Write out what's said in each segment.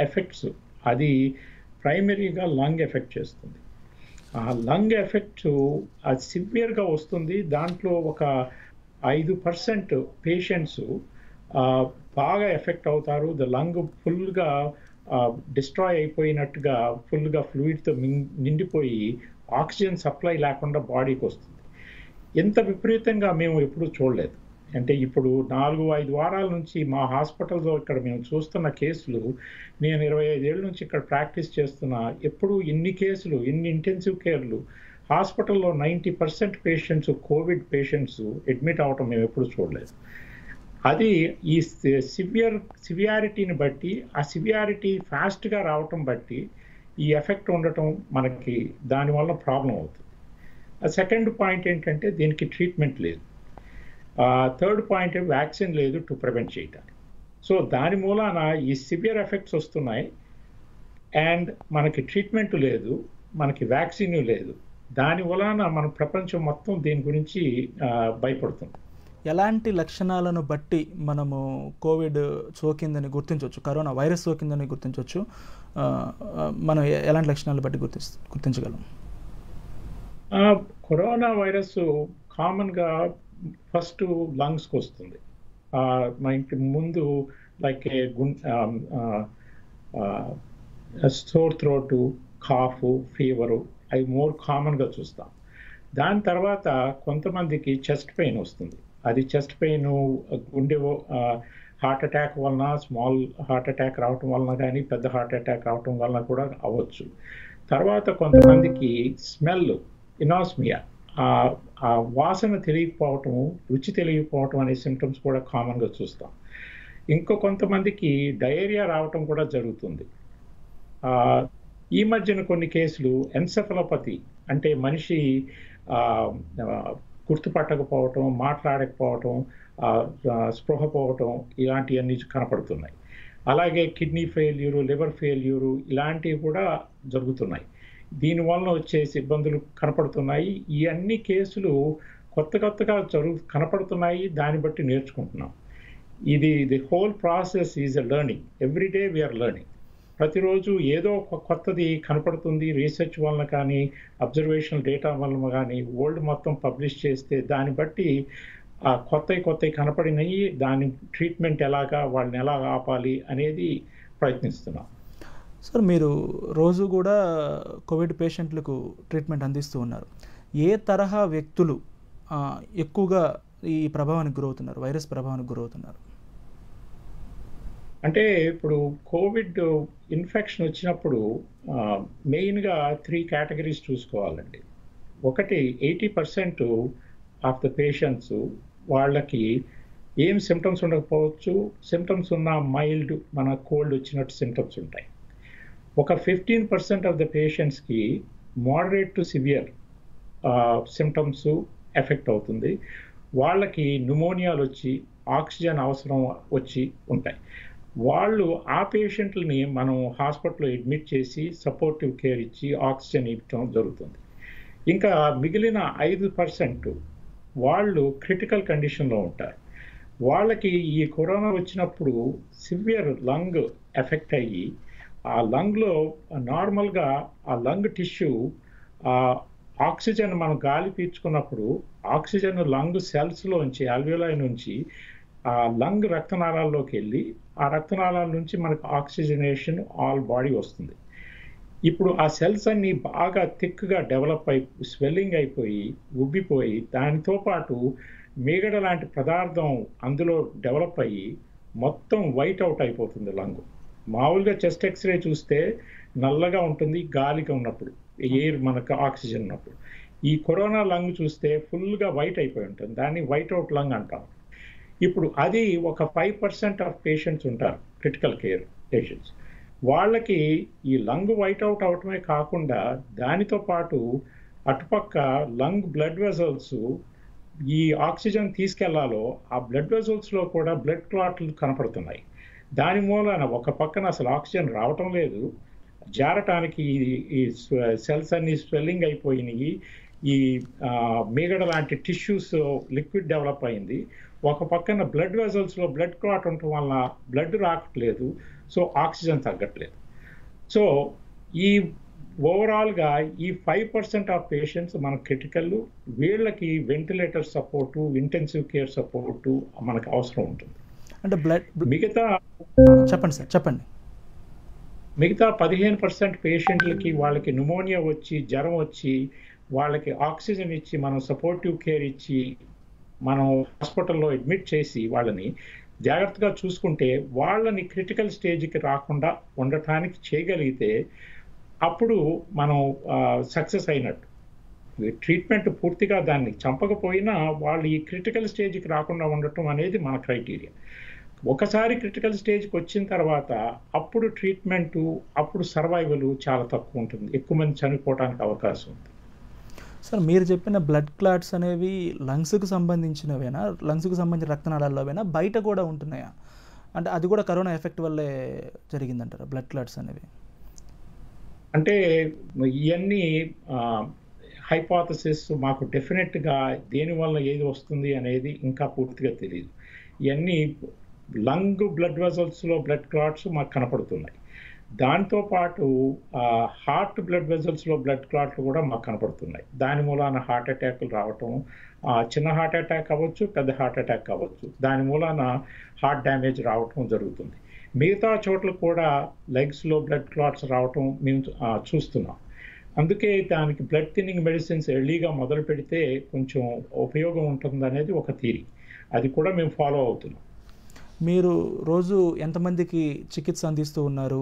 Effects అది ప్రైమరీగా lung effect చేస్తుంది. ఆ లంగ్ ఎఫెక్ట్ అది సివియర్గా వస్తుంది. దాంట్లో ఒక ఐదు పర్సెంట్ పేషెంట్స్ బాగా ఎఫెక్ట్ అవుతారు. ద లంగ్ ఫుల్గా డిస్ట్రాయ్ అయిపోయినట్టుగా ఫుల్గా ఫ్లూయిడ్తో నిండిపోయి ఆక్సిజన్ సప్లై లేకుండా బాడీకి వస్తుంది. ఎంత విపరీతంగా మేము ఎప్పుడూ చూడలేదు. అంటే ఇప్పుడు నాలుగు ఐదు వారాల నుంచి మా హాస్పిటల్లో ఇక్కడ మేము చూస్తున్న కేసులు నేను ఇరవై ఐదేళ్ళ నుంచి ఇక్కడ ప్రాక్టీస్ చేస్తున్నా ఎప్పుడు ఇన్ని కేసులు ఇన్ని ఇంటెన్సివ్ కేర్లు హాస్పిటల్లో ninety percent patients covid patients admit అవటం మేము ఎప్పుడు చూడలేదు. అది ఈ సివియర్ సివియారిటీని బట్టి ఆ సివియారిటీ ఫాస్ట్గా రావటం బట్టి ఈ ఎఫెక్ట్ ఉండటం మనకి దానివల్ల ప్రాబ్లం అవుతుంది. సెకండ్ పాయింట్ ఏంటంటే దీనికి ట్రీట్మెంట్ లేదు. థర్డ్ పాయింట్ వ్యాక్సిన్ లేదు టు ప్రివెంట్ చేయడానికి సో దాని మూలాన ఈ సివియర్ ఎఫెక్ట్స్ వస్తున్నాయి. అండ్ మనకి ట్రీట్మెంట్ లేదు మనకి వ్యాక్సిన్ లేదు. దాని వలన మన ప్రపంచం మొత్తం దీని గురించి భయపడుతుంది. ఎలాంటి లక్షణాలను బట్టి మనము కోవిడ్ సోకిందని గుర్తించవచ్చు కరోనా వైరస్ సోకిందని గుర్తించవచ్చు? మనం ఎలాంటి లక్షణాలను బట్టి గుర్తి గుర్తించగలం? కరోనా వైరస్ కామన్గా ఫస్ట్ లంగ్స్కి వస్తుంది. మా ఇంటి ముందు లైక్ గున్ స్టోర్ త్రోటు కాఫ్ ఫీవరు అవి మోర్ కామన్గా చూస్తాం. దాని తర్వాత కొంతమందికి చెస్ట్ పెయిన్ వస్తుంది. అది చెస్ట్ పెయిన్ గుండె హార్ట్ అటాక్ వలన స్మాల్ హార్ట్ అటాక్ రావటం వలన కానీ పెద్ద హార్ట్ అటాక్ రావటం వలన కూడా అవ్వచ్చు. తర్వాత కొంతమందికి స్మెల్ ఇనాస్మియా ఆ వాసన తెలియకపోవటం రుచి తెలియకపోవటం అనే సిమ్టమ్స్ కూడా కామన్గా చూస్తాం. ఇంకో కొంతమందికి డయేరియా రావటం కూడా జరుగుతుంది. ఈ మధ్యన కొన్ని కేసులు ఎన్సెఫలోపతి అంటే మనిషి గుర్తుపట్టకపోవటం మాట్లాడకపోవటం స్పృహ పోవటం ఇలాంటివన్నీ కనపడుతున్నాయి. అలాగే కిడ్నీ ఫెయిల్యూరు లివర్ ఫెయిల్యూరు ఇలాంటివి కూడా జరుగుతున్నాయి. దీనివలన వచ్చే ఇబ్బందులు కనపడుతున్నాయి. ఈ అన్ని కేసులు కొత్త కొత్తగా జరుగు కనపడుతున్నాయి. దాన్ని బట్టి నేర్చుకుంటున్నాం. ఇది the whole process is a learning every day we are learning ప్రతిరోజు ఏదో ఒక కొత్తది కనపడుతుంది. రీసెర్చ్ వలన కానీ అబ్జర్వేషనల్ డేటా వలన కానీ వరల్డ్ మొత్తం పబ్లిష్ చేస్తే దాన్ని బట్టి ఆ కొత్త కొత్త కనపడినవి దాని ట్రీట్మెంట్ ఎలాగా వాళ్ళని ఎలా ఆపాలి అనేది ప్రయత్నిస్తున్నాం. సార్ మీరు రోజు కూడా కోవిడ్ పేషెంట్లకు ట్రీట్మెంట్ అందిస్తూ ఉన్నారు. ఏ తరహా వ్యక్తులు ఎక్కువగా ఈ ప్రభావానికి గురవుతున్నారు వైరస్ ప్రభావానికి గురవుతున్నారు? అంటే ఇప్పుడు కోవిడ్ ఇన్ఫెక్షన్ వచ్చినప్పుడు మెయిన్గా త్రీ కేటగిరీస్ చూసుకోవాలండి. ఒకటి eighty percent of the patients వాళ్ళకి ఏం సిమ్టమ్స్ ఉండకపోవచ్చు. సిమ్టమ్స్ ఉన్న మైల్డ్ మన కోల్డ్ వచ్చినట్టు సిమ్టమ్స్ ఉంటాయి. ఒక ఫిఫ్టీన్ పర్సెంట్ ఆఫ్ ద పేషెంట్స్కి moderate to severe symptoms effect అవుతుంది. వాళ్ళకి న్యూమోనియాలు వచ్చి ఆక్సిజన్ అవసరం వచ్చి ఉంటాయి. వాళ్ళు ఆ పేషెంట్లని మనం హాస్పిటల్లో అడ్మిట్ చేసి సపోర్టివ్ కేర్ ఇచ్చి ఆక్సిజన్ ఇవ్వటం జరుగుతుంది. ఇంకా మిగిలిన ఐదు పర్సెంట్ వాళ్ళు క్రిటికల్ కండిషన్లో ఉంటారు. వాళ్ళకి ఈ కరోనా వచ్చినప్పుడు సివియర్ లంగ్ ఎఫెక్ట్ అయ్యి ఆ లంగ్లో నార్మల్గా ఆ లంగ్ టిష్యూ ఆక్సిజన్ మనం గాలి పీల్చుకున్నప్పుడు ఆక్సిజన్ లంగ్ సెల్స్లోంచి అల్వ్యులై నుంచి ఆ లంగ్ రక్తనాళాల్లోకి వెళ్ళి ఆ రక్తనాళాల నుంచి మనకు ఆక్సిజనేషన్ ఆల్ బాడీ వస్తుంది. ఇప్పుడు ఆ సెల్స్ అన్ని బాగా థిక్గా డెవలప్ అయి స్వెల్లింగ్ అయిపోయి ఉబ్బిపోయి దానితో పాటు మీగడ లాంటి పదార్థం అందులో డెవలప్ అయ్యి మొత్తం వైట్ అవుట్ అయిపోతుంది లంగ్. మామూలుగా చెస్ట్ ఎక్స్రే చూస్తే నల్లగా ఉంటుంది గాలిగా ఉన్నప్పుడు ఎయిర్ మనకు ఆక్సిజన్ ఉన్నప్పుడు. ఈ కరోనా లంగ్ చూస్తే ఫుల్గా వైట్ అయిపోయి ఉంటుంది. దాన్ని వైట్ అవుట్ లంగ్ అంటాం. ఇప్పుడు అది ఒక ఫైవ్ పర్సెంట్ ఆఫ్ పేషెంట్స్ ఉంటారు క్రిటికల్ కేర్ పేషెంట్స్. వాళ్ళకి ఈ లంగ్ వైట్ అవుట్ అవటమే కాకుండా దానితో పాటు అటుపక్క లంగ్ బ్లడ్ వెజల్స్ ఈ ఆక్సిజన్ తీసుకెళ్ళాలో ఆ బ్లడ్ వెజల్స్లో కూడా బ్లడ్ క్లాట్లు కనపడుతున్నాయి. దాని మూలాన ఒక పక్కన అసలు ఆక్సిజన్ రావటం లేదు. జారటానికి ఈ సెల్స్ అన్ని స్వెల్లింగ్ అయిపోయినాయి. ఈ మీగడ లాంటి టిష్యూస్ లిక్విడ్ డెవలప్ అయింది. ఒక పక్కన బ్లడ్ వెజల్స్లో బ్లడ్ క్లాట్ ఉండటం వల్ల బ్లడ్ రావట్లేదు. సో ఆక్సిజన్ తగ్గట్లేదు. సో ఈ ఓవరాల్గా ఈ ఫైవ్ పర్సెంట్ ఆఫ్ పేషెంట్స్ మన క్రిటికల్ వీళ్ళకి ventilator support intensive care support మనకు అవసరం ఉంటుంది. అంటే బ్లడ్ మిగతా చెప్పండి సార్ చెప్పండి. మిగతా పదిహేను పర్సెంట్ పేషెంట్లకి వాళ్ళకి న్యూమోనియా వచ్చి జ్వరం వచ్చి వాళ్ళకి ఆక్సిజన్ ఇచ్చి మనం సపోర్టివ్ కేర్ ఇచ్చి మనం హాస్పిటల్లో అడ్మిట్ చేసి వాళ్ళని జాగ్రత్తగా చూసుకుంటే వాళ్ళని క్రిటికల్ స్టేజ్కి రాకుండా ఉండటానికి చేయగలిగితే అప్పుడు మనం సక్సెస్ అయినట్టు. ట్రీట్మెంట్ పూర్తిగా దాన్ని చంపకపోయినా వాళ్ళు ఈ క్రిటికల్ స్టేజ్కి రాకుండా ఉండటం అనేది మన క్రైటీరియా ఒకసారి క్రిటికల్ స్టేజ్కి వచ్చిన తర్వాత అప్పుడు ట్రీట్మెంటు అప్పుడు సర్వైవల్ చాలా తక్కువ ఉంటుంది. ఎక్కువ మంది చనిపోవడానికి అవకాశం ఉంది. సార్ మీరు చెప్పిన బ్లడ్ క్లాట్స్ అనేవి లంగ్స్కి సంబంధించినవేనా? లంగ్స్కి సంబంధించిన రక్తనాళాల్లోవేనా? బయట కూడా ఉంటున్నాయా? అంటే అది కూడా కరోనా ఎఫెక్ట్ వల్లే జరిగిందంటారా బ్లడ్ క్లాట్స్ అనేవి? అంటే ఇవన్నీ హైపాథసిస్ మాకు డెఫినెట్గా దేనివల్ల ఏది వస్తుంది అనేది ఇంకా పూర్తిగా తెలియదు ఇవన్నీ లంగ్ బ్లడ్ వెజల్స్లో బ్లడ్ క్లాట్స్ మాకు కనపడుతున్నాయి. దాంతోపాటు హార్ట్ బ్లడ్ వెజల్స్లో బ్లడ్ క్లాట్లు కూడా మాకు కనపడుతున్నాయి. దాని మూలాన హార్ట్ అటాక్లు రావటం చిన్న హార్ట్ అటాక్ అవ్వచ్చు పెద్ద హార్ట్ అటాక్ అవ్వచ్చు. దాని మూలాన హార్ట్ డ్యామేజ్ రావటం జరుగుతుంది. మిగతా చోట్ల కూడా లెగ్స్లో బ్లడ్ క్లాట్స్ రావటం మేము చూస్తున్నాం. అందుకే దానికి బ్లడ్ థిన్నింగ్ మెడిసిన్స్ ఎర్లీగా మొదలు పెడితే కొంచెం ఉపయోగం ఉంటుంది అనేది ఒక థీరీ అది కూడా మేము ఫాలో అవుతున్నాం. మీరు రోజు ఎంతమందికి చికిత్స అందిస్తూ ఉన్నారు?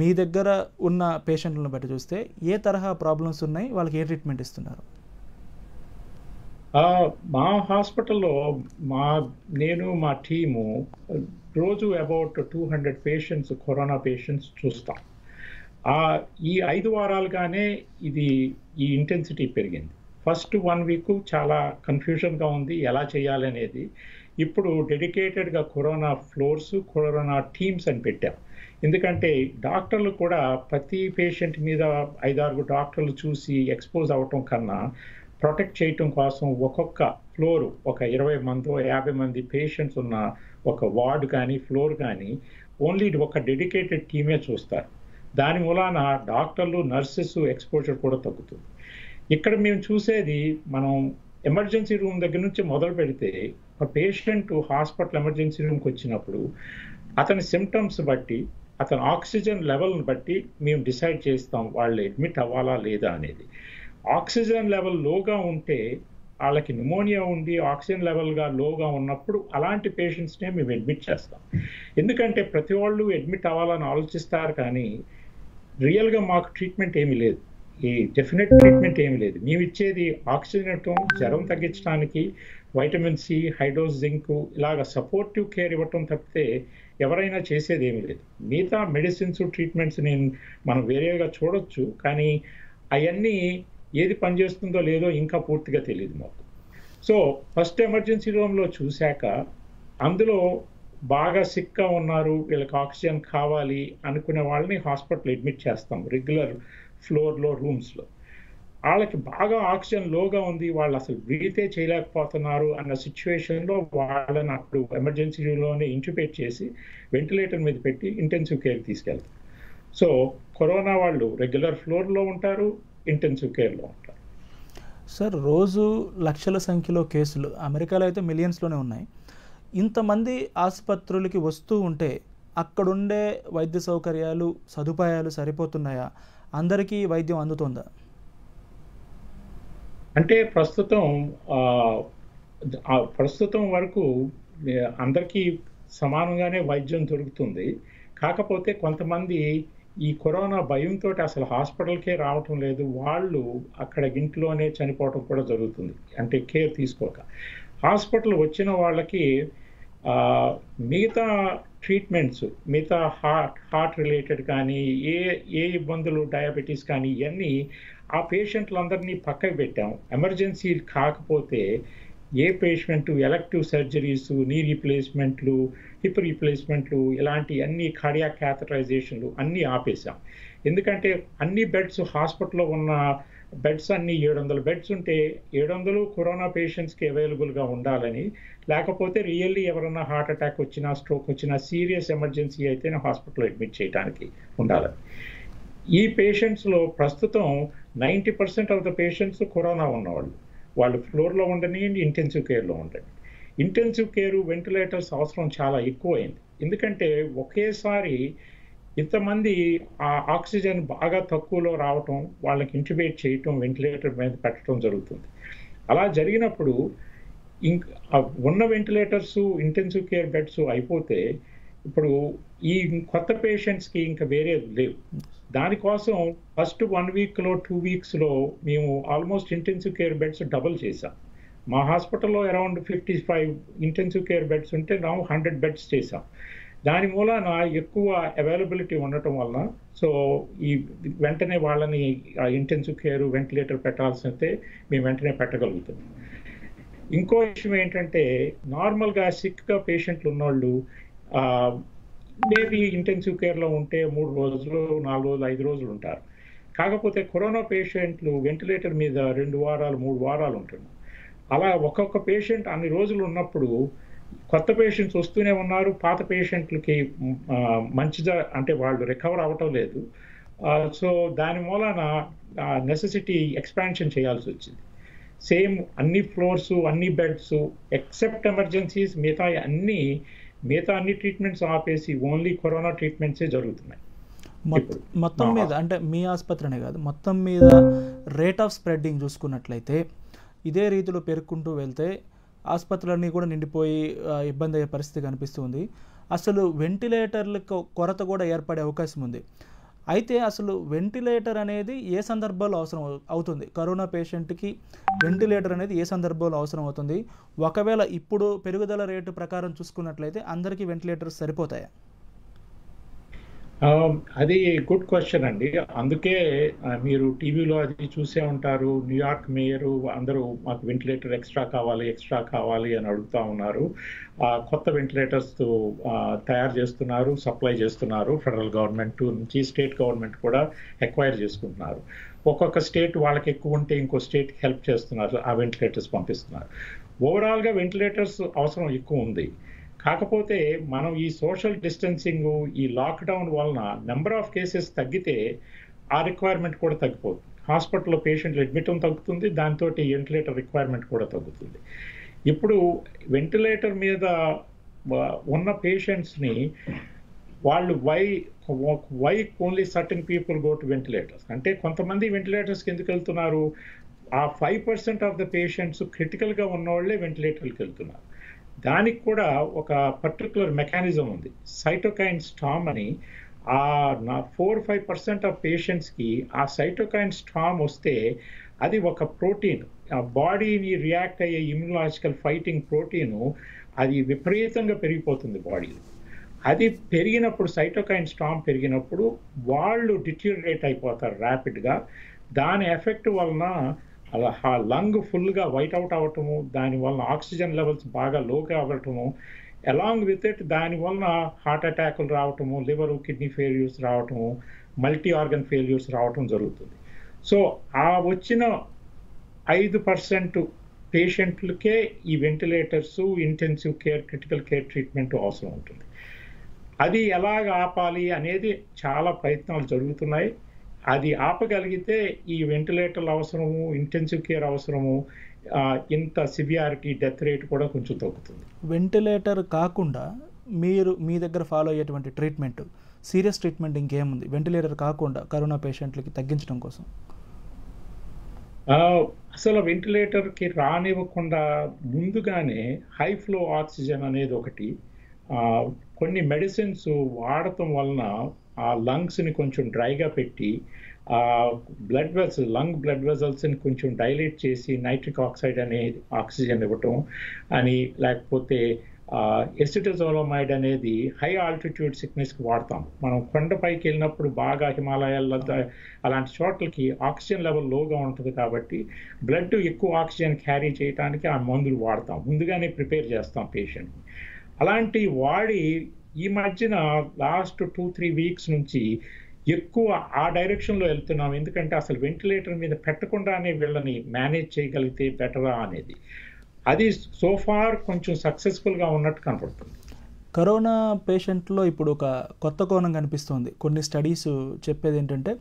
మీ దగ్గర ఉన్న పేషెంట్లను బట్టి చూస్తే ఏ తరహా ప్రాబ్లమ్స్ ఉన్నాయి? వాళ్ళకి ఏ ట్రీట్మెంట్ ఇస్తున్నారు? మా హాస్పిటల్లో మా నేను మా టీము రోజు about two hundred patients corona patients చూస్తాం. ఈ ఐదు వారాలుగానే ఇది ఈ ఇంటెన్సిటీ పెరిగింది. ఫస్ట్ వన్ వీక్ చాలా కన్ఫ్యూజన్గా ఉంది ఎలా చేయాలి అనేది ఇప్పుడు డెడికేటెడ్గా కరోనా ఫ్లోర్స్ కరోనా టీమ్స్ అని పెట్టాం. ఎందుకంటే డాక్టర్లు కూడా ప్రతి పేషెంట్ మీద ఐదారు డాక్టర్లు చూసి ఎక్స్పోజ్ అవ్వటం కన్నా ప్రొటెక్ట్ చేయటం కోసం ఒక్కొక్క ఫ్లోర్ ఒక ఇరవై మందో యాభై మంది పేషెంట్స్ ఉన్న ఒక వార్డ్ కానీ ఫ్లోర్ కానీ ఓన్లీ ఒక డెడికేటెడ్ టీమే చూస్తారు. దాని మూలాన డాక్టర్లు నర్సెస్ ఎక్స్పోజర్ కూడా తగ్గుతుంది. ఇక్కడ మేము చూసేది మనం ఎమర్జెన్సీ రూమ్ దగ్గర నుంచి మొదలు పెడితే ఒక పేషెంట్ హాస్పిటల్ ఎమర్జెన్సీ రూమ్కి వచ్చినప్పుడు అతని సిమ్టమ్స్ బట్టి అతని ఆక్సిజన్ లెవెల్ని బట్టి మేము డిసైడ్ చేస్తాం వాళ్ళు అడ్మిట్ అవ్వాలా లేదా అనేది. ఆక్సిజన్ లెవెల్ లోగా ఉంటే వాళ్ళకి న్యూమోనియా ఉండి ఆక్సిజన్ లెవెల్గా లోగా ఉన్నప్పుడు అలాంటి పేషెంట్స్నే మేము అడ్మిట్ చేస్తాం. ఎందుకంటే ప్రతి వాళ్ళు అడ్మిట్ అవ్వాలని ఆలోచిస్తారు కానీ రియల్గా మాకు ట్రీట్మెంట్ ఏమీ లేదు. ఈ డెఫినెట్ ట్రీట్మెంట్ ఏమి లేదు. మేము ఇచ్చేది ఆక్సిజన్ జ్వరం తగ్గించడానికి వైటమిన్ సి హైడ్రోస్ జింక్ ఇలాగ సపోర్టివ్ కేర్ ఇవ్వటం తప్పితే ఎవరైనా చేసేది ఏమి లేదు. మిగతా మెడిసిన్స్ ట్రీట్మెంట్స్ నేను మనం వేరేగా చూడొచ్చు కానీ అవన్నీ ఏది పనిచేస్తుందో లేదో ఇంకా పూర్తిగా తెలియదు మాకు. సో ఫస్ట్ ఎమర్జెన్సీ రూమ్లో చూశాక అందులో బాగా సిక్గా ఉన్నారు వీళ్ళకి ఆక్సిజన్ కావాలి అనుకునే వాళ్ళని హాస్పిటల్ అడ్మిట్ చేస్తాం రెగ్యులర్ ఫ్లోర్లో రూమ్స్లో. వాళ్ళకి బాగా ఆక్సిజన్ లోగా ఉంది వాళ్ళు అసలు బ్రీతే చేయలేకపోతున్నారు అన్న సిచ్యువేషన్లో వాళ్ళని అప్పుడు ఎమర్జెన్సీలోనే ఇంచుపేట్ చేసి వెంటిలేటర్ మీద పెట్టి ఇంటెన్సివ్ కేర్ తీసుకెళ్తారు. సో కరోనా వాళ్ళు రెగ్యులర్ ఫ్లోర్లో ఉంటారు ఇంటెన్సివ్ కేర్లో ఉంటారు. సార్ రోజు లక్షల సంఖ్యలో కేసులు అమెరికాలో అయితే మిలియన్స్లోనే ఉన్నాయి. ఇంతమంది ఆసుపత్రులకి వస్తూ ఉంటే అక్కడుండే వైద్య సౌకర్యాలు సదుపాయాలు సరిపోతున్నాయా? అందరికీ వైద్యం అందుతుందా? అంటే ప్రస్తుతం ప్రస్తుతం వరకు అందరికీ సమానంగానే వైద్యం దొరుకుతుంది. కాకపోతే కొంతమంది ఈ కరోనా భయంతో అసలు హాస్పిటల్కే రావటం లేదు. వాళ్ళు అక్కడ ఇంట్లోనే చనిపోవటం కూడా జరుగుతుంది. అంటే కేర్ తీసుకోక. హాస్పిటల్ వచ్చిన వాళ్ళకి మిగతా ట్రీట్మెంట్స్ మిగతా హార్ట్ హార్ట్ రిలేటెడ్ కానీ ఏ ఏ ఇబ్బందులు డయాబెటీస్ కానీ ఇవన్నీ ఆ పేషెంట్లందరినీ పక్కకు పెట్టాం. ఎమర్జెన్సీ కాకపోతే ఏ పేషెంట్ ఎలక్టివ్ సర్జరీస్ నీ రీప్లేస్మెంట్లు హిప్ రీప్లేస్మెంట్లు ఇలాంటి అన్ని కార్డియా క్యాథరైజేషన్లు అన్నీ ఆపేశాం. ఎందుకంటే అన్ని బెడ్స్ హాస్పిటల్లో ఉన్న బెడ్స్ అన్ని ఏడు వందల బెడ్స్ ఉంటే ఏడు వందలు కరోనా పేషెంట్స్కి అవైలబుల్గా ఉండాలని లేకపోతే రియల్లీ ఎవరైనా హార్ట్ అటాక్ వచ్చినా స్ట్రోక్ వచ్చినా సీరియస్ ఎమర్జెన్సీ అయితేనే హాస్పిటల్లో అడ్మిట్ చేయడానికి ఉండాలని ఈ పేషెంట్స్లో ప్రస్తుతం ninety percent of the patients corona ఉన్నవాళ్ళు. వాళ్ళు ఫ్లోర్లో ఉండని ఇంటెన్సివ్ కేర్లో ఉండండి ఇంటెన్సివ్ కేర్ వెంటిలేటర్స్ అవసరం చాలా ఎక్కువైంది. ఎందుకంటే ఒకేసారి ఇంతమంది ఆ ఆక్సిజన్ బాగా తక్కువలో రావటం వాళ్ళకి ఇంటిబేట్ చేయటం వెంటిలేటర్ మీద పెట్టడం జరుగుతుంది. అలా జరిగినప్పుడు ఇంక ఉన్న వెంటిలేటర్స్ ఇంటెన్సివ్ కేర్ బెడ్స్ అయిపోతే ఇప్పుడు ఈ కొత్త పేషెంట్స్కి ఇంకా వేరే లేవు. దానికోసం ఫస్ట్ వన్ వీక్లో టూ వీక్స్లో మేము almost intensive care beds double చేసాం మా హాస్పిటల్లో around fifty five intensive care beds ఉంటే నా హండ్రెడ్ బెడ్స్ చేసాం దాని మూలాన ఎక్కువ అవైలబిలిటీ ఉండటం వలన సో ఈ వెంటనే వాళ్ళని ఇంటెన్సివ్ కేర్ వెంటిలేటర్ పెట్టాల్సి మేము వెంటనే పెట్టగలుగుతాం. ఇంకో విషయం ఏంటంటే నార్మల్గా సిక్గా పేషెంట్లు ఉన్నోళ్ళు మేబీ ఇంటెన్సివ్ కేర్లో ఉంటే మూడు రోజులు నాలుగు రోజులు ఐదు రోజులు ఉంటారు. కాకపోతే కరోనా పేషెంట్లు వెంటిలేటర్ మీద రెండు వారాలు మూడు వారాలు ఉంటున్నారు అలా ఒక్కొక్క పేషెంట్ అన్ని రోజులు ఉన్నప్పుడు కొత్త పేషెంట్స్ వస్తూనే ఉన్నారు. పాత పేషెంట్లకి మంచిగా అంటే వాళ్ళు రికవర్ అవ్వటం లేదు. సో దాని మూలన నెసెసిటీ ఎక్స్పాన్షన్ చేయాల్సి వచ్చింది. సేమ్ అన్ని ఫ్లోర్స్ అన్ని బెడ్స్ ఎక్సెప్ట్ ఎమర్జెన్సీస్ మిగతా అన్నీ మిగతా అన్ని ట్రీట్మెంట్స్ ఆపేసి ఓన్లీ కరోనా ట్రీట్మెంట్సే జరుగుతున్నాయి. మొత్తం మీద అంటే మీ ఆసుపత్రినే కాదు మొత్తం మీద రేట్ ఆఫ్ స్ప్రెడ్డింగ్ చూసుకున్నట్లయితే ఇదే రీతిలో పెరుక్కుంటూ వెళ్తే ఆసుపత్రులన్నీ కూడా నిండిపోయి ఇబ్బంది అయ్యే పరిస్థితి కనిపిస్తుంది అసలు వెంటిలేటర్లకు కొరత కూడా ఏర్పడే అవకాశం ఉంది. అయితే అసలు వెంటిలేటర్ అనేది ఏ సందర్భాల్లో అవసరం అవుతుంది? కరోనా పేషెంట్కి వెంటిలేటర్ అనేది ఏ సందర్భంలో అవసరం అవుతుంది? ఒకవేళ ఇప్పుడు పెరుగుదల రేటు ప్రకారం చూసుకున్నట్లయితే అందరికీ వెంటిలేటర్స్ సరిపోతాయా? Um, అది గుడ్ క్వశ్చన్ అండి. అందుకే మీరు టీవీలో అది చూసే ఉంటారు. న్యూయార్క్ మేయర్ అందరూ మాకు వెంటిలేటర్ ఎక్స్ట్రా కావాలి ఎక్స్ట్రా కావాలి అని అడుగుతా ఉన్నారు. కొత్త వెంటిలేటర్స్ తయారు చేస్తున్నారు సప్లై చేస్తున్నారు. ఫెడరల్ గవర్నమెంట్ నుంచి స్టేట్ గవర్నమెంట్ కూడా ఎక్వైర్ చేసుకుంటున్నారు. ఒక్కొక్క స్టేట్ వాళ్ళకి ఎక్కువ ఉంటే ఇంకో స్టేట్ హెల్ప్ చేస్తున్నారు ఆ వెంటిలేటర్స్ పంపిస్తున్నారు. ఓవరాల్గా వెంటిలేటర్స్ అవసరం ఎక్కువ ఉంది. కాకపోతే మనం ఈ సోషల్ డిస్టెన్సింగ్ ఈ లాక్డౌన్ వలన నెంబర్ ఆఫ్ కేసెస్ తగ్గితే ఆ రిక్వైర్మెంట్ కూడా తగ్గిపోతుంది. హాస్పిటల్లో పేషెంట్లు అడ్మిట్ తగ్గుతుంది దాంతో వెంటిలేటర్ రిక్వైర్మెంట్ కూడా తగ్గుతుంది. ఇప్పుడు వెంటిలేటర్ మీద ఉన్న పేషెంట్స్ని వాళ్ళు why why only certain people go to ventilators అంటే కొంతమంది వెంటిలేటర్స్కి ఎందుకు వెళ్తున్నారు? ఆ five percent of the patients క్రిటికల్గా ఉన్న వాళ్ళే వెంటిలేటర్కి వెళ్తున్నారు. దానికి కూడా ఒక పర్టికులర్ మెకానిజం ఉంది. సైటోకైన్ స్టామ్ అని ఆ నా ఫోర్ ఫైవ్ పర్సెంట్ ఆఫ్ పేషెంట్స్కి ఆ సైటోకైన్ స్టామ్ వస్తే అది ఒక ప్రోటీన్ ఆ బాడీని రియాక్ట్ అయ్యే ఇమ్యులాజికల్ ఫైటింగ్ ప్రోటీను అది విపరీతంగా పెరిగిపోతుంది బాడీలో అది పెరిగినప్పుడు సైటోకైన్ స్టామ్ పెరిగినప్పుడు వాళ్ళు డిట్యూరేట్ అయిపోతారు ర్యాపిడ్గా దాని ఎఫెక్ట్ వలన అలా ఆ లంగ్ ఫుల్గా వైట్ అవుట్ అవ్వటము దానివల్ల ఆక్సిజన్ లెవెల్స్ బాగా లోగా అవ్వటము అలాంగ్ విత్ ఇట్ దానివలన హార్ట్ అటాకులు రావటము లివర్ కిడ్నీ ఫెయిల్యూర్స్ రావటము మల్టీ ఆర్గన్ ఫెయిల్యూర్స్ రావటం జరుగుతుంది. సో ఆ వచ్చిన ఐదు పర్సెంట్ పేషెంట్లకే ఈ ventilators intensive care critical care treatment అవసరం ఉంటుంది. అది ఎలాగ ఆపాలి అనేది చాలా ప్రయత్నాలు జరుగుతున్నాయి. అది ఆపగలిగితే ఈ వెంటిలేటర్లు అవసరము ఇంటెన్సివ్ కేర్ అవసరము ఇంత సివియారిటీ డెత్ రేట్ కూడా కొంచెం తగ్గుతుంది. వెంటిలేటర్ కాకుండా మీరు మీ దగ్గర ఫాలో అయ్యేటువంటి ట్రీట్మెంట్ సీరియస్ ట్రీట్మెంట్ ఇంకేముంది? వెంటిలేటర్ కాకుండా కరోనా పేషెంట్లకి తగ్గించడం కోసం. అసలు వెంటిలేటర్కి రానివ్వకుండా ముందుగానే హై ఫ్లో ఆక్సిజన్ అనేది ఒకటి కొన్ని మెడిసిన్స్ వాడటం వలన ఆ లంగ్స్ని కొంచెం డ్రైగా పెట్టి ఆ బ్లడ్ వెసల్ లంగ్ బ్లడ్ వెజల్స్ని కొంచెం డైలేట్ చేసి నైట్రిక్ ఆక్సైడ్ అనే ఆక్సిజన్ ఇవ్వటం అని లేకపోతే ఎసిటజోలోమైడ్ అనేది హై ఆల్టిట్యూడ్ సిక్నెస్కి వాడతాం. మనం కొండపైకి వెళ్ళినప్పుడు బాగా హిమాలయాల్లో అలాంటి చోట్లకి ఆక్సిజన్ లెవెల్ లోగా ఉంటుంది కాబట్టి బ్లడ్ ఎక్కువ ఆక్సిజన్ క్యారీ చేయడానికి ఆ మందులు వాడతాం. ముందుగానే ప్రిపేర్ చేస్తాం పేషెంట్ని అలాంటి వాడి ఈ మధ్యన లాస్ట్ టూ త్రీ వీక్స్ నుంచి ఎక్కువ ఆ డైరెక్షన్లో వెళ్తున్నాం. ఎందుకంటే అసలు వెంటిలేటర్ మీద పెట్టకుండానే వీళ్ళని మేనేజ్ చేయగలిగితే బెటరా అనేది. అది సోఫార్ కొంచెం సక్సెస్ఫుల్గా ఉన్నట్టు కనపడుతుంది. కరోనా పేషెంట్లో ఇప్పుడు ఒక కొత్త కోణం కనిపిస్తుంది. కొన్ని స్టడీస్ చెప్పేది ఏంటంటే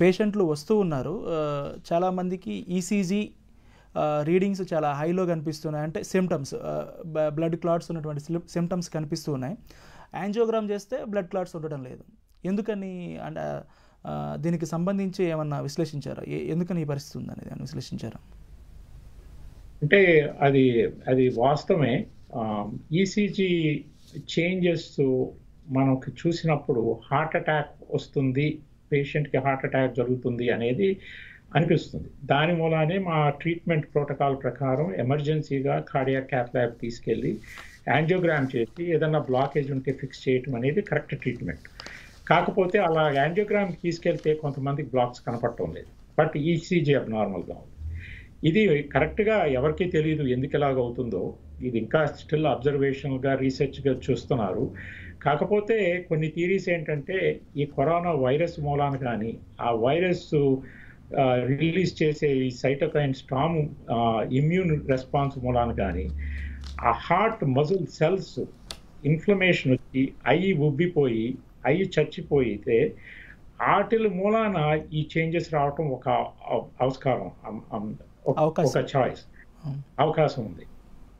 పేషెంట్లు వస్తూ ఉన్నారు. చాలామందికి ఈసీజీ రీడింగ్స్ చాలా హైలో కనిపిస్తున్నాయి. అంటే సిమ్టమ్స్ బ్లడ్ క్లాట్స్ ఉన్నటువంటి సిమ్టమ్స్ కనిపిస్తూ ఉన్నాయి యాంజియోగ్రామ్ చేస్తే బ్లడ్ క్లాట్స్ ఉండడం లేదు. ఎందుకని అంటే దీనికి సంబంధించి ఏమన్నా విశ్లేషించారా? ఏ- ఎందుకని ఈ పరిస్థితి ఉంది అనేది విశ్లేషించారా? అంటే అది అది వాస్తవమే. ఈసీజీ చేంజెస్ మనకి చూసినప్పుడు హార్ట్ అటాక్ వస్తుంది. పేషెంట్కి హార్ట్ అటాక్ జరుగుతుంది అనేది అనిపిస్తుంది. దాని మూలానే మా ట్రీట్మెంట్ ప్రోటోకాల్ ప్రకారం ఎమర్జెన్సీగా కార్డియా క్యాప్ ల్యాబ్ తీసుకెళ్ళి యాంజియోగ్రామ్ చేసి ఏదన్నా బ్లాకేజ్ ఉంటే ఫిక్స్ చేయటం అనేది కరెక్ట్ ట్రీట్మెంట్. కాకపోతే అలా యాంజియోగ్రామ్ తీసుకెళ్తే కొంతమందికి బ్లాక్స్ కనపడటం లేదు. బట్ ఈసీజీ అబ్నార్మల్గా ఉంది. ఇది కరెక్ట్గా ఎవరికీ తెలియదు ఎందుకు ఇలాగ అవుతుందో. ఇది ఇంకా స్టిల్ అబ్జర్వేషన్గా రీసెర్చ్గా చూస్తున్నారు. కాకపోతే కొన్ని థీరీస్ ఏంటంటే ఈ కరోనా వైరస్ మూలాన కానీ ఆ వైరస్ రిలీజ్ చేసే ఈ సైటోకైన్ స్టామ్ ఇమ్యూన్ రెస్పాన్స్ మూలాన కానీ ఆ హార్ట్ మజిల్ సెల్స్ ఇన్ఫ్లమేషన్ వచ్చి అయ్యి ఉబ్బిపోయి అయ్యి చచ్చిపోయితే వాటిల మూలాన ఈ చేంజెస్ రావటం ఒక అవ- అవస్కారం ఒక- చాయిస్. అవకాశం ఉంది.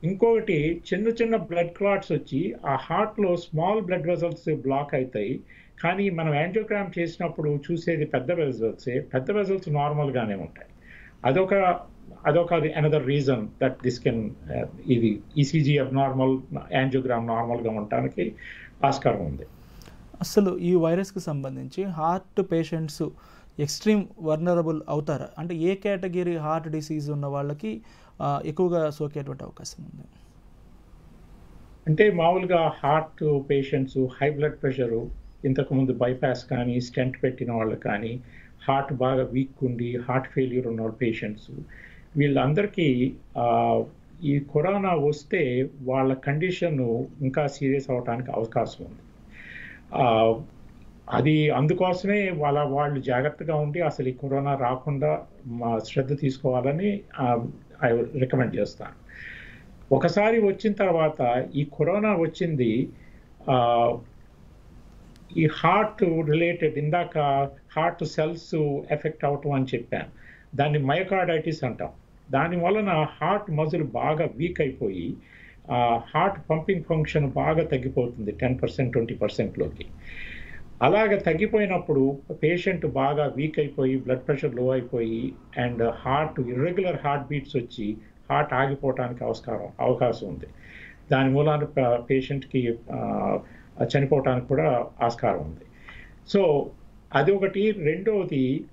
ఇంకొకటి చిన్న చిన్న బ్లడ్ క్లాట్స్ వచ్చి ఆ హార్ట్లో స్మాల్ బ్లడ్ వెజల్స్ బ్లాక్ అవుతాయి. కానీ మనం యాంజియోగ్రామ్ చేసినప్పుడు చూసేది పెద్ద వెజల్స్ పెద్ద వెజల్స్ నార్మల్ గానే ఉంటాయి. అదొక అదొక another reason that this can ఇది ఈసీజీ అబ్నార్మల్ యాంజియోగ్రామ్ నార్మల్గా ఉండటానికి ఆస్కారం ఉంది. అసలు ఈ వైరస్కి సంబంధించి హార్ట్ పేషెంట్స్ ఎక్స్ట్రీమ్ వర్నరబుల్ అవుతారా? అంటే ఏ కేటగిరీ హార్ట్ డిసీజ్ ఉన్న వాళ్ళకి ఎక్కువగా సోకేటువంటి అవకాశం ఉంది? అంటే మామూలుగా heart patients high blood pressure ఇంతకుముందు బైపాస్ కానీ స్టెంట్ పెట్టిన వాళ్ళు కానీ హార్ట్ బాగా వీక్ ఉండి హార్ట్ ఫెయిల్యూర్ ఉన్న పేషెంట్స్ వీళ్ళందరికీ ఈ కరోనా వస్తే వాళ్ళ కండిషన్ ఇంకా సీరియస్ అవడానికి అవకాశం ఉంది. అది అందుకోసమే వాళ్ళ వాళ్ళు జాగ్రత్తగా ఉండి అసలు ఈ కరోనా రాకుండా మా శ్రద్ధ తీసుకోవాలని ఐ రికమెండ్ చేస్తాను. ఒకసారి వచ్చిన తర్వాత ఈ కరోనా వచ్చింది ఈ హార్ట్ రిలేటెడ్ ఇందాక హార్ట్ సెల్స్ ఎఫెక్ట్ అవటం అని చెప్పాను. దాన్ని మయోకార్డైటిస్ అంటాం. దాని వలన హార్ట్ మజిల్ బాగా వీక్ అయిపోయి హార్ట్ పంపింగ్ ఫంక్షన్ బాగా తగ్గిపోతుంది టెన్ పర్సెంట్ ట్వంటీ పర్సెంట్లోకి అలాగ తగ్గిపోయినప్పుడు పేషెంట్ బాగా వీక్ అయిపోయి బ్లడ్ ప్రెషర్లో అయిపోయి and heart irregular heart beats వచ్చి హార్ట్ ఆగిపోవటానికి అవస్కారం అవకాశం ఉంది. దాని మూలాన పేషెంట్కి చనిపోవటానికి కూడా ఆస్కారం ఉంది. సో అది ఒకటి. రెండవది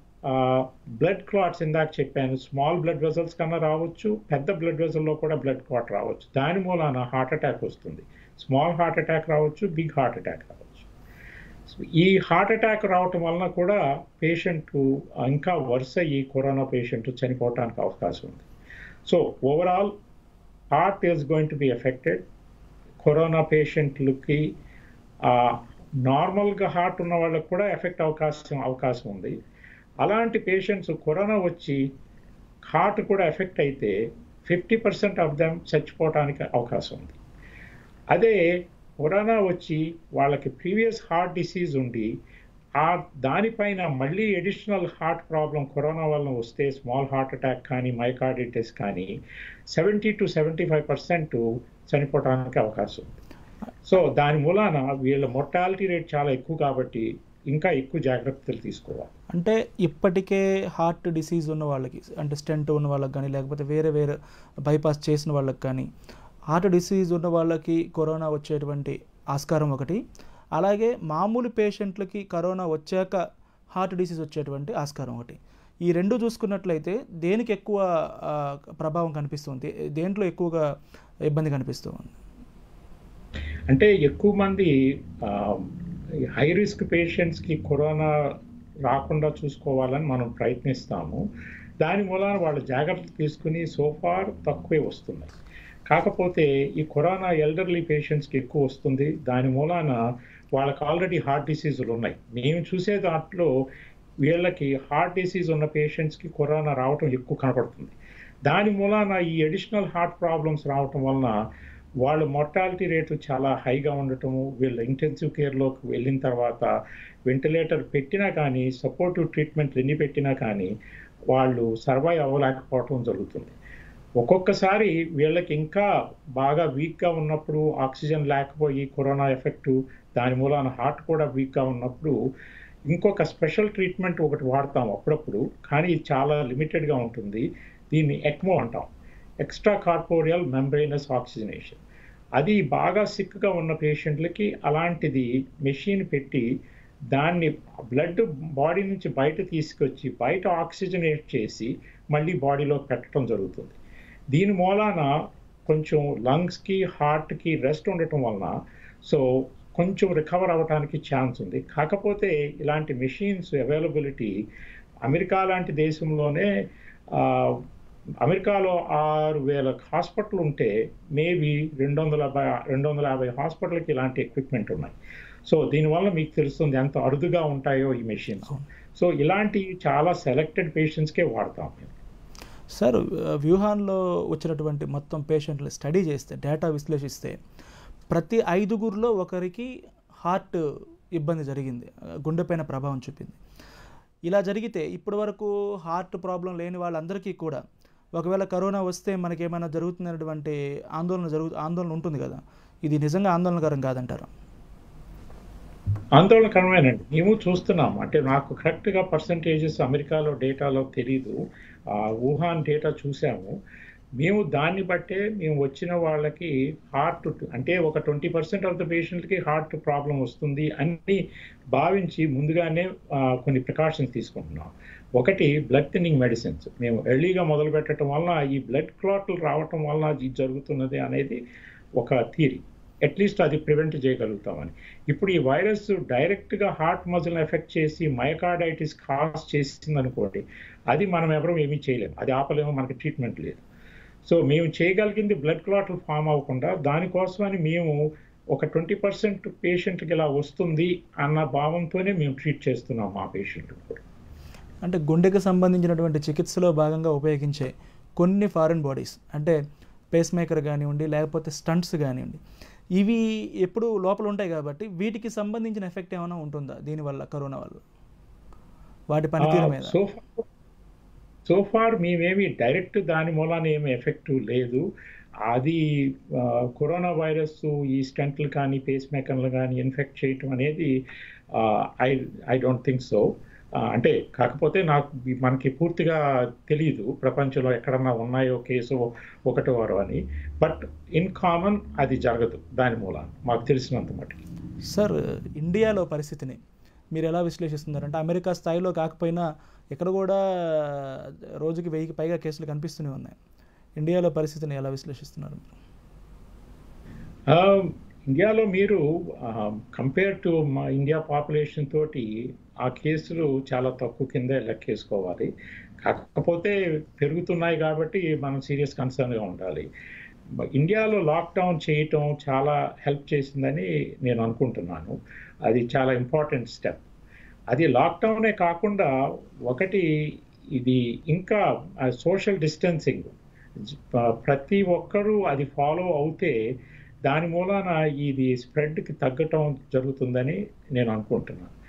బ్లడ్ క్లాట్స్ ఇందాక చెప్పాను. స్మాల్ బ్లడ్ వెజల్స్ కన్నా రావచ్చు పెద్ద బ్లడ్ వెజల్లో కూడా బ్లడ్ క్లాట్ రావచ్చు. దాని మూలాన హార్ట్ అటాక్ వస్తుంది. స్మాల్ హార్ట్ అటాక్ రావచ్చు బిగ్ హార్ట్ అటాక్ రావచ్చు. ఈ హార్ట్ అటాక్ రావటం వలన కూడా పేషెంట్ ఇంకా వరుస ఈ కరోనా పేషెంట్ చనిపోవటానికి అవకాశం ఉంది. So overall heart is going to be affected. Corona పేషెంట్లకి నార్మల్గా హార్ట్ ఉన్న వాళ్ళకు కూడా ఎఫెక్ట్ అవకాశం అవకాశం ఉంది. అలాంటి పేషెంట్స్ కరోనా వచ్చి హార్ట్ కూడా ఎఫెక్ట్ అయితే ఫిఫ్టీ పర్సెంట్ ఆఫ్ దెమ్ చచ్చిపోవటానికి అవకాశం ఉంది. అదే కరోనా వచ్చి వాళ్ళకి ప్రీవియస్ హార్ట్ డిసీజ్ ఉండి ఆ దానిపైన మళ్ళీ ఎడిషనల్ హార్ట్ ప్రాబ్లం కరోనా వల్ల వస్తే స్మాల్ హార్ట్ అటాక్ కానీ మైకార్డిటిస్ కానీ seventy to seventy five percent చనిపోవడానికి అవకాశం ఉంది. సో దాని మూలాన వీళ్ళ మొర్టాలిటీ రేట్ చాలా ఎక్కువ కాబట్టి ఇంకా ఎక్కువ జాగ్రత్తలు తీసుకోవాలి. అంటే ఇప్పటికే హార్ట్ డిసీజ్ ఉన్న వాళ్ళకి అంటే స్టెంట్ ఉన్న వాళ్ళకి కానీ లేకపోతే వేరే వేరే బైపాస్ చేసిన వాళ్ళకి కానీ హార్ట్ డిసీజ్ ఉన్న వాళ్ళకి కరోనా వచ్చేటువంటి ఆస్కారం ఒకటి. అలాగే మామూలు పేషెంట్లకి కరోనా వచ్చాక హార్ట్ డిసీజ్ వచ్చేటువంటి ఆస్కారం ఒకటి. ఈ రెండు చూసుకున్నట్లయితే దేనికి ఎక్కువ ప్రభావం కనిపిస్తుంది దేంట్లో ఎక్కువగా ఇబ్బంది కనిపిస్తుంది అంటే ఎక్కువ మంది హై రిస్క్ పేషెంట్స్కి కరోనా రాకుండా చూసుకోవాలని మనం ప్రయత్నిస్తాము. దాని మూలాన వాళ్ళు జాగ్రత్తలు తీసుకుని సోఫార్ తక్కువే వస్తున్నాయి కాకపోతే ఈ కరోనా ఎల్డర్లీ పేషెంట్స్కి ఎక్కువ వస్తుంది. దాని మూలాన వాళ్ళకి ఆల్రెడీ హార్ట్ డిసీజులు ఉన్నాయి. మేము చూసే దాంట్లో వీళ్ళకి హార్ట్ డిసీజ్ ఉన్న పేషెంట్స్కి కరోనా రావటం ఎక్కువ కనపడుతుంది. దాని మూలాన ఈ అడిషనల్ హార్ట్ ప్రాబ్లమ్స్ రావటం వలన వాళ్ళ మొర్టాలిటీ రేటు చాలా హైగా ఉండటము వీళ్ళు ఇంటెన్సివ్ కేర్లోకి వెళ్ళిన తర్వాత వెంటిలేటర్ పెట్టినా కానీ సపోర్టివ్ ట్రీట్మెంట్ ఎన్ని పెట్టినా కానీ వాళ్ళు సర్వైవ్ అవ్వలేకపోవటం జరుగుతుంది. ఒక్కొక్కసారి వీళ్ళకి ఇంకా బాగా వీక్గా ఉన్నప్పుడు ఆక్సిజన్ లేకపోయి కరోనా ఎఫెక్ట్ దాని మూలాన హార్ట్ కూడా వీక్గా ఉన్నప్పుడు ఇంకొక స్పెషల్ ట్రీట్మెంట్ ఒకటి వాడతాం అప్పుడప్పుడు కానీ ఇది చాలా లిమిటెడ్గా ఉంటుంది. దీన్ని ఎక్మో అంటాం. ఎక్స్ట్రా కార్పోరియల్ మెంబ్రైనస్ ఆక్సిజనేషన్ అది బాగా సిక్గా ఉన్న పేషెంట్లకి అలాంటిది మెషిన్ పెట్టి దాన్ని బ్లడ్ బాడీ నుంచి బయట తీసుకొచ్చి బయట ఆక్సిజనేట్ చేసి మళ్ళీ బాడీలో పెట్టడం జరుగుతుంది. దీని మూలాన కొంచెం లంగ్స్కి హార్ట్కి రెస్ట్ ఉండటం వలన సో కొంచెం రికవర్ అవ్వడానికి ఛాన్స్ ఉంది. కాకపోతే ఇలాంటి మెషిన్స్ అవైలబిలిటీ అమెరికా లాంటి దేశంలోనే అమెరికాలో ఆరు వేల హాస్పిటల్ ఉంటే మేబీ రెండు వందల రెండు వందల యాభై హాస్పిటల్కి ఇలాంటి ఎక్విప్మెంట్ ఉన్నాయి. సో దీనివల్ల మీకు తెలుస్తుంది ఎంత అరుదుగా ఉంటాయో ఈ మెషిన్స్ సో ఇలాంటి చాలా సెలెక్టెడ్ పేషెంట్స్కే వాడతాం సార్ వ్యూహాన్లో వచ్చినటువంటి మొత్తం పేషెంట్లు స్టడీ చేస్తే డేటా విశ్లేషిస్తే ప్రతి ఐదుగురిలో ఒకరికి హార్ట్ ఇబ్బంది జరిగింది గుండెపైన ప్రభావం చూపింది. ఇలా జరిగితే ఇప్పటి వరకు హార్ట్ ప్రాబ్లం లేని వాళ్ళందరికీ కూడా ఒకవేళ కరోనా వస్తే మనకేమైనా జరుగుతున్నటువంటి ఆందోళన జరుగు ఆందోళన ఉంటుంది కదా. ఇది నిజంగా ఆందోళనకరం కాదంటారా? ఆందోళనకరమేనండి. మేము చూస్తున్నాం. అంటే నాకు కరెక్ట్గా పర్సంటేజెస్ అమెరికాలో డేటాలో తెలీదు. వుహాన్ డేటా చూసాము. మేము దాన్ని బట్టే మేము వచ్చిన వాళ్ళకి హార్ట్ అంటే ఒక ట్వంటీ పర్సెంట్ ఆఫ్ ద పేషెంట్కి హార్ట్ ప్రాబ్లం వస్తుంది అని భావించి ముందుగానే కొన్ని ప్రికాషన్స్ తీసుకుంటున్నాం. ఒకటి బ్లడ్ థిన్నింగ్ మెడిసిన్స్ మేము ఎర్లీగా మొదలు పెట్టడం వలన ఈ బ్లడ్ క్లాట్లు రావటం వలన ఇది జరుగుతున్నది అనేది ఒక థియరీ అట్లీస్ట్ అది ప్రివెంట్ చేయగలుగుతామని. ఇప్పుడు ఈ వైరస్ డైరెక్ట్గా హార్ట్ మజిల్ని ఎఫెక్ట్ చేసి మయకార్డైటిస్ కాస్ చేసింది అనుకోండి అది మనం ఎవరూ ఏమీ చేయలేము అది ఆపలేము మనకి ట్రీట్మెంట్ లేదు. సో మేము చేయగలిగింది బ్లడ్ క్లాట్లు ఫామ్ అవ్వకుండా దానికోసమని మేము ఒక ట్వంటీ పర్సెంట్ పేషెంట్కి ఇలా వస్తుంది అన్న భావంతోనే మేము ట్రీట్ చేస్తున్నాం మా పేషెంట్ కూడా. అంటే గుండెకి సంబంధించినటువంటి చికిత్సలో భాగంగా ఉపయోగించే కొన్ని ఫారిన్ బాడీస్ అంటే పేస్ మేకర్ కానివ్వండి లేకపోతే స్టంట్స్ కానివ్వండి. ఇవి ఎప్పుడు లోపల ఉంటాయి కాబట్టి వీటికి సంబంధించిన ఎఫెక్ట్ ఏమైనా ఉంటుందా? దీనివల్ల కరోనా వల్ల? వాటి పనితీరు మీద. సో సో ఫార్ మేమేమి డైరెక్ట్ దాని మూలాన ఏమి ఎఫెక్ట్ లేదు. అది కరోనా వైరస్ ఈ స్టంట్లు కానీ పేస్ మేకర్లు కానీ ఇన్ఫెక్ట్ చేయటం అనేది I I don't think so అంటే కాకపోతే నాకు మనకి పూర్తిగా తెలియదు ప్రపంచంలో ఎక్కడన్నా ఉన్నాయో కేసు ఒకటో వారు అని. బట్ ఇన్ కామన్ అది జరగదు దాని మూలాన మాకు తెలిసినంత మటుకు. సార్ ఇండియాలో పరిస్థితిని మీరు ఎలా విశ్లేషిస్తున్నారంటే అమెరికా స్థాయిలో కాకపోయినా ఇక్కడ కూడా రోజుకి వెయ్యికి పైగా కేసులు కనిపిస్తూనే ఉన్నాయి. ఇండియాలో పరిస్థితిని ఎలా విశ్లేషిస్తున్నారు? ఇండియాలో మీరు కంపేర్ టు మా ఇండియా పాపులేషన్ తోటి ఆ కేసులు చాలా తక్కువ కింద లెక్కేసుకోవాలి. కాకపోతే పెరుగుతున్నాయి కాబట్టి మనం సీరియస్ కన్సర్న్గా ఉండాలి. ఇండియాలో లాక్డౌన్ చేయటం చాలా హెల్ప్ చేసిందని నేను అనుకుంటున్నాను. అది చాలా ఇంపార్టెంట్ స్టెప్. అది లాక్డౌనే కాకుండా ఒకటి ఇది ఇంకా సోషల్ డిస్టెన్సింగ్. ప్రతి ఒక్కరూ అది ఫాలో అవుతే దాని మూలాన ఇది స్ప్రెడ్కి తగ్గటం జరుగుతుందని నేను అనుకుంటున్నాను.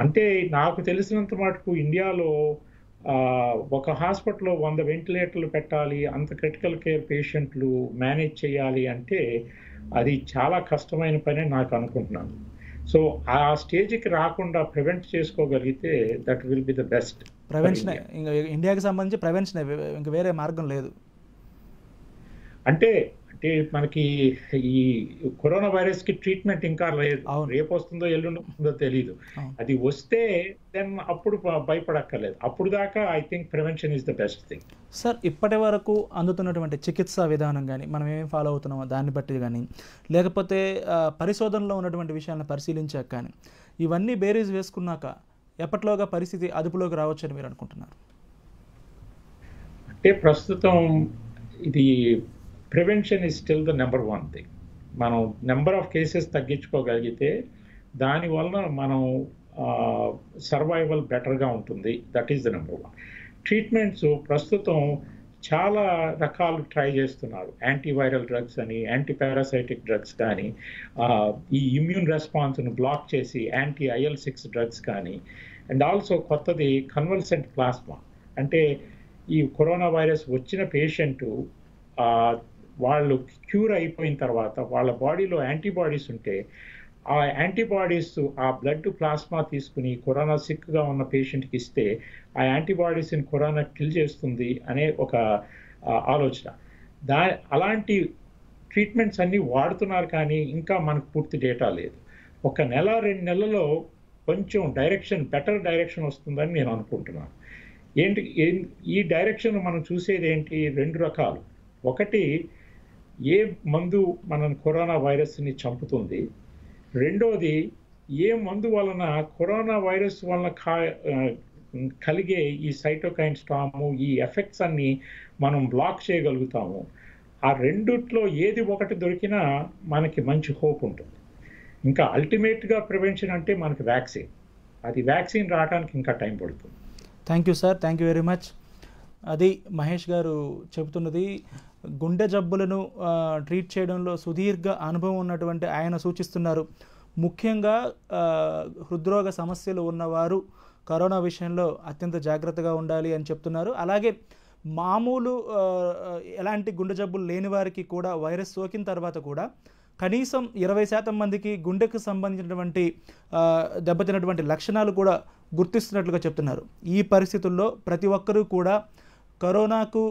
అంటే నాకు తెలిసినంత మటుకు ఇండియాలో ఒక హాస్పిటల్లో వంద వెంటిలేటర్లు పెట్టాలి అంత క్రిటికల్ కేర్ పేషెంట్లు మేనేజ్ చేయాలి అంటే అది చాలా కష్టమైన పని నాకు అనుకుంటున్నాను. సో ఆ స్టేజ్కి రాకుండా ప్రివెంట్ చేసుకోగలిగితే that will be the best prevention ఇంకా ఇండియాకి సంబంధించి ప్రివెన్షన్ ఇంకా వేరే మార్గం లేదు. అంటే అంటే మనకి ఈ కరోనా వైరస్కి ట్రీట్మెంట్ ఇంకా లేదు. రేపు వస్తుందో ఎల్లుండి వస్తుందో తెలియదు అది వస్తే దెన్ అప్పుడు భయపడక్కర్లేదు. అప్పుడు దాకా I think prevention is the best thing. Sir ఇప్పటి వరకు అందుతున్నటువంటి చికిత్సా విధానం కానీ మనం ఏం ఫాలో అవుతున్నామో దాన్ని బట్టి కానీ లేకపోతే పరిశోధనలో ఉన్నటువంటి విషయాలను పరిశీలించాక కానీ ఇవన్నీ బేరీజ్ వేసుకున్నాక ఎప్పటిలోగా పరిస్థితి అదుపులోకి రావచ్చని మీరు అనుకుంటున్నారు? అంటే ప్రస్తుతం ఇది prevention is still the number one thing మనం నెంబర్ ఆఫ్ కేసెస్ తగ్గించుకోగలిగితే దానివలన మనం సర్వైవల్ బెటర్గా ఉంటుంది. That is the number one treatments ప్రస్తుతం చాలా రకాలు ట్రై చేస్తున్నారు. యాంటీవైరల్ డ్రగ్స్ అని యాంటీ పారాసైటిక్ డ్రగ్స్ కానీ ఈ ఇమ్యూన్ రెస్పాన్స్ను బ్లాక్ చేసి యాంటీ ఐఎల్ సిక్స్ డ్రగ్స్ కానీ అండ్ ఆల్సో కొత్తది కన్వల్సెంట్ ప్లాస్మా అంటే ఈ కరోనా వైరస్ వచ్చిన పేషెంటు వాళ్ళు క్యూర్ అయిపోయిన తర్వాత వాళ్ళ బాడీలో యాంటీబాడీస్ ఉంటే ఆ యాంటీబాడీస్ ఆ బ్లడ్ ప్లాస్మా తీసుకుని కరోనా సిక్గా ఉన్న పేషెంట్కి ఇస్తే ఆ యాంటీబాడీస్ని కరోనా కిల్ చేస్తుంది అనే ఒక ఆలోచన. దా అలాంటి ట్రీట్మెంట్స్ అన్నీ వాడుతున్నారు కానీ ఇంకా మనకు పూర్తి డేటా లేదు. ఒక నెల రెండు నెలల్లో కొంచెం డైరెక్షన్ బెటర్ డైరెక్షన్ వస్తుందని నేను అనుకుంటున్నాను. ఏంటి ఈ డైరెక్షన్ మనం చూసేది ఏంటి? రెండు రకాలు. ఒకటి ఏ మందు మనం కరోనా వైరస్ని చంపుతుంది? రెండోది ఏ మందు వలన కరోనా వైరస్ వలన కా కలిగే ఈ సైటోకైన్ స్టాము ఈ ఎఫెక్ట్స్ అన్ని మనం బ్లాక్ చేయగలుగుతాము. ఆ రెండిట్లో ఏది ఒకటి దొరికినా మనకి మంచి హోప్ ఉంటుంది. ఇంకా అల్టిమేట్గా ప్రివెన్షన్ అంటే మనకి వ్యాక్సిన్. అది వ్యాక్సిన్ రావడానికి ఇంకా టైం పడుతుంది. Thank you sir. Thank you very much. అది మహేష్ గారు చెబుతున్నది గుండె జబ్బులను ట్రీట్ చేయడంలో సుదీర్ఘ అనుభవం ఉన్నటువంటి ఆయన సూచిస్తున్నారు. ముఖ్యంగా హృద్రోగ సమస్యలు ఉన్నవారు కరోనా విషయంలో అత్యంత జాగ్రత్తగా ఉండాలి అని చెప్తున్నారు. అలాగే మామూలు ఎలాంటి గుండె జబ్బులు లేని వారికి కూడా వైరస్ సోకిన తర్వాత కూడా కనీసం ఇరవై శాతం మందికి గుండెకు సంబంధించినటువంటి దెబ్బతినటువంటి లక్షణాలు కూడా గుర్తిస్తున్నట్లుగా చెప్తున్నారు. ఈ పరిస్థితుల్లో ప్రతి ఒక్కరూ కూడా కరోనాకు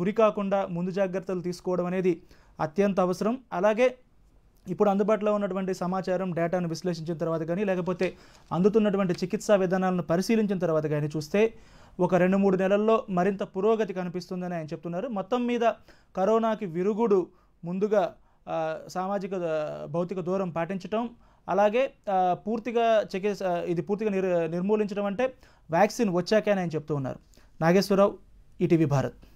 గురి కాకుండా ముందు జాగ్రత్తలు తీసుకోవడం అనేది అత్యంత అవసరం. అలాగే ఇప్పుడు అందుబాటులో ఉన్నటువంటి సమాచారం డేటాను విశ్లేషించిన తర్వాత కానీ లేకపోతే అందుతున్నటువంటి చికిత్సా విధానాలను పరిశీలించిన తర్వాత కానీ చూస్తే ఒక రెండు మూడు నెలల్లో మరింత పురోగతి కనిపిస్తుందని ఆయన చెప్తున్నారు. మొత్తం మీద కరోనాకి విరుగుడు ముందుగా సామాజిక భౌతిక దూరం పాటించటం అలాగే పూర్తిగా చికిత్స ఇది పూర్తిగా నిర్ నిర్మూలించడం అంటే వ్యాక్సిన్ వచ్చాకే ఆయన చెప్తూ ఉన్నారు. నాగేశ్వరరావు ईटीवी भारत